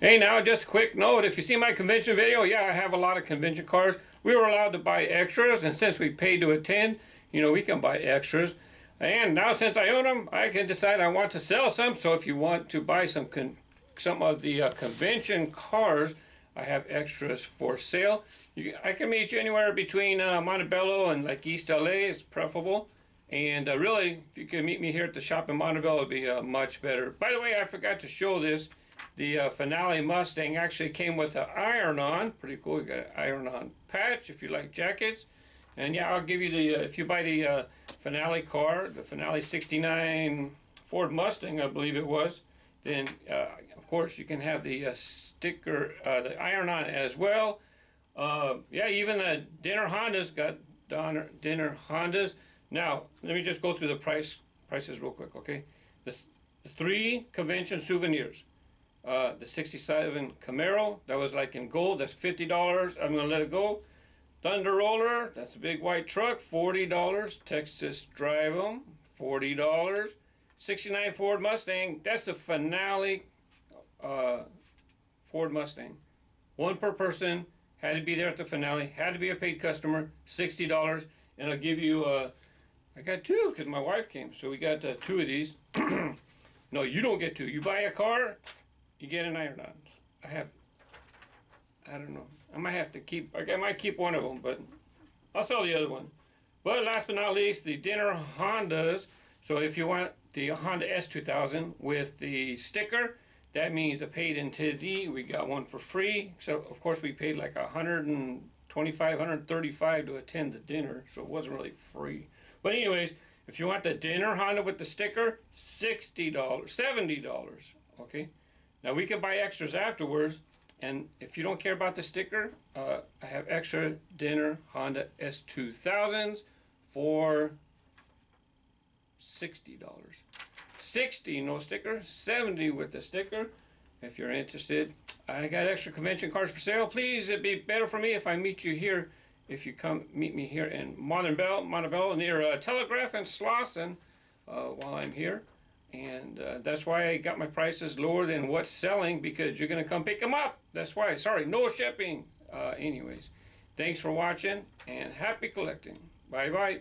Hey, now just a quick note. If you see my convention video, yeah, I have a lot of convention cars. We were allowed to buy extras, and since we paid to attend, you know, we can buy extras. And now since I own them, I can decide I want to sell some. So if you want to buy some some of the uh, convention cars, I have extras for sale. You, I can meet you anywhere between uh, Montebello and like East LA is preferable. And uh, really, if you can meet me here at the shop in Montebello, it'd be uh, much better. By the way, I forgot to show this. The uh, Finale Mustang actually came with an iron-on. Pretty cool. You got an iron-on patch if you like jackets. And yeah, I'll give you the, uh, if you buy the uh, Finale car, the Finale 69 Ford Mustang, I believe it was, then uh, of course you can have the uh, sticker, uh, the iron-on as well. yeah, even the Dinner Hondas got Dinner Hondas. Now, let me just go through the price prices real quick, okay? The three convention souvenirs. Uh, the 67 Camaro, that was like in gold, that's $50. I'm going to let it go. Thunder Roller, that's a big white truck, $40. Texas Drive 'em, $40. 69 Ford Mustang, that's the finale uh, Ford Mustang. One per person, had to be there at the finale, had to be a paid customer, $60. And I'll give you, uh, I got two because my wife came. So we got uh, two of these. no, you don't get two. You buy a car, you get an iron on. I have, I don't know. I might have to keep, I might keep one of them, but I'll sell the other one. But last but not least, the Dinner Hondas. So if you want the Honda S2000 with the sticker, that means the paid entity, we got one for free. So of course we paid like 125, 135 to attend the dinner, so it wasn't really free. But anyways, if you want the dinner Honda with the sticker, $60, $70, okay? Now we can buy extras afterwards, and if you don't care about the sticker, uh, I have extra dinner Honda S2000s for $60. 60 no sticker, 70 with the sticker. If you're interested, I got extra convention cars for sale. Please, it'd be better for me if I meet you here. If you come meet me here in Montebello, Montebello near uh, Telegraph and Slauson uh, while I'm here. And uh, that's why I got my prices lower than what's selling because you're to come pick them up. That's why. Sorry, no shipping. Uh, anyways, thanks for watching and happy collecting. Bye bye.